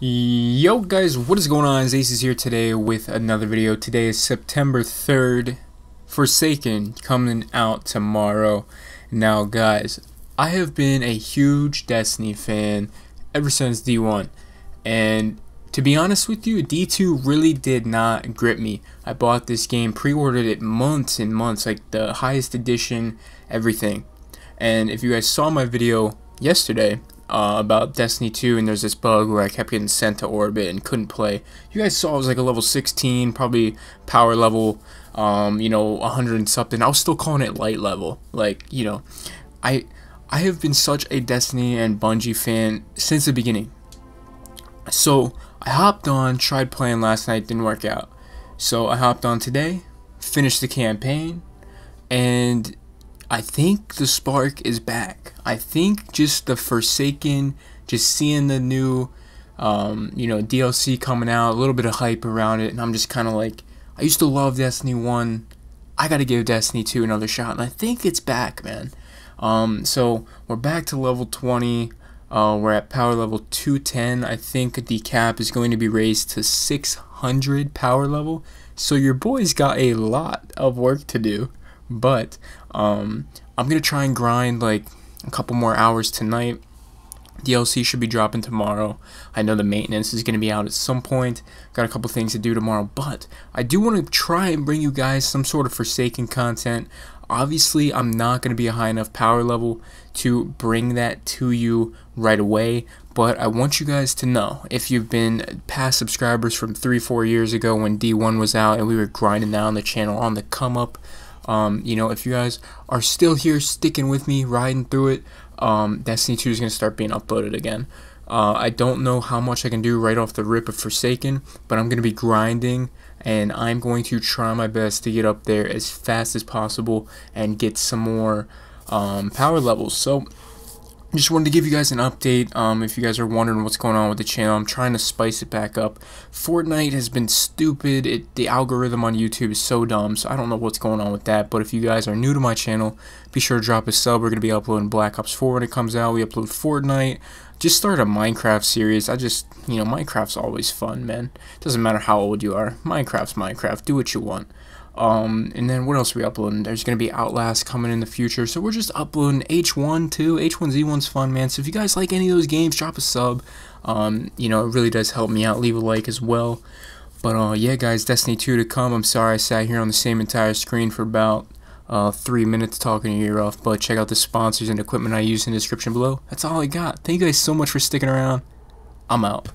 Yo guys, what is going on? Ace is here today with another video. Today is September 3rd. Forsaken coming out tomorrow. Now guys, I have been a huge Destiny fan ever since D1. And to be honest with you, D2 really did not grip me. I bought this game, pre-ordered it months and months, like the highest edition, everything. And if you guys saw my video yesterday, uh, about Destiny 2, and there's this bug where I kept getting sent to orbit and couldn't play. You guys saw I was like a level 16, probably power level, um, you know, 100 and something. I was still calling it light level. Like, you know, I I have been such a Destiny and Bungie fan since the beginning. So I hopped on, tried playing last night, didn't work out. So I hopped on today, finished the campaign, and I think the spark is back. I think just the Forsaken, just seeing the new, um, you know, DLC coming out, a little bit of hype around it, and I'm just kind of like, I used to love Destiny 1. I gotta give Destiny 2 another shot, and I think it's back, man. Um, so we're back to level 20. Uh, we're at power level 210. I think the cap is going to be raised to 600 power level. So your boy's got a lot of work to do. But um, I'm gonna try and grind like a couple more hours tonight. DLC should be dropping tomorrow. I know the maintenance is going to be out at some point. Got a couple things to do tomorrow, but I do want to try and bring you guys some sort of Forsaken content. Obviously, I'm not going to be a high enough power level to bring that to you right away, but I want you guys to know if you've been past subscribers from 3 4 years ago when D1 was out and we were grinding down the channel on the come up um, you know, if you guys are still here sticking with me, riding through it, um, Destiny 2 is going to start being uploaded again. Uh, I don't know how much I can do right off the rip of Forsaken, but I'm going to be grinding and I'm going to try my best to get up there as fast as possible and get some more um, power levels. So, just wanted to give you guys an update. Um, if you guys are wondering what's going on with the channel, I'm trying to spice it back up. Fortnite has been stupid. It, the algorithm on YouTube is so dumb, so I don't know what's going on with that. But if you guys are new to my channel, be sure to drop a sub. We're going to be uploading Black Ops 4 when it comes out. We upload Fortnite. Just started a Minecraft series. I just, you know, Minecraft's always fun, man. Doesn't matter how old you are. Minecraft's Minecraft. Do what you want. Um, and then what else are we uploading? There's going to be Outlast coming in the future. So we're just uploading H1 too. H1Z1's fun, man. So if you guys like any of those games, drop a sub. Um, you know, it really does help me out. Leave a like as well. But uh, yeah, guys, Destiny 2 to come. I'm sorry I sat here on the same entire screen for about uh, three minutes talking your ear off. But check out the sponsors and equipment I use in the description below. That's all I got. Thank you guys so much for sticking around. I'm out.